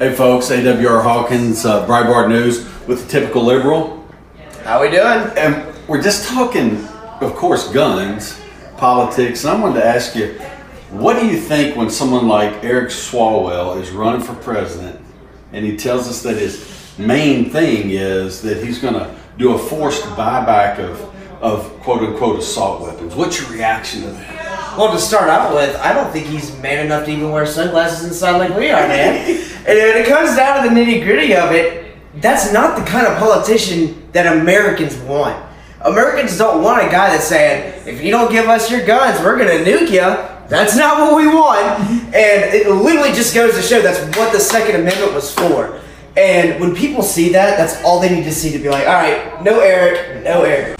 Hey folks, AWR Hawkins, uh, Breitbart News with the typical liberal. How are we doing? And we're just talking, of course, guns, politics. And I wanted to ask you, what do you think when someone like Eric Swalwell is running for president and he tells us that his main thing is that he's going to do a forced buyback of, of quote unquote assault weapons? What's your reaction to that? Well, to start out with, I don't think he's man enough to even wear sunglasses inside like we are, man. and when it comes down to the nitty gritty of it, that's not the kind of politician that Americans want. Americans don't want a guy that's saying, if you don't give us your guns, we're going to nuke you. That's not what we want. And it literally just goes to show that's what the Second Amendment was for. And when people see that, that's all they need to see to be like, all right, no Eric, no Eric.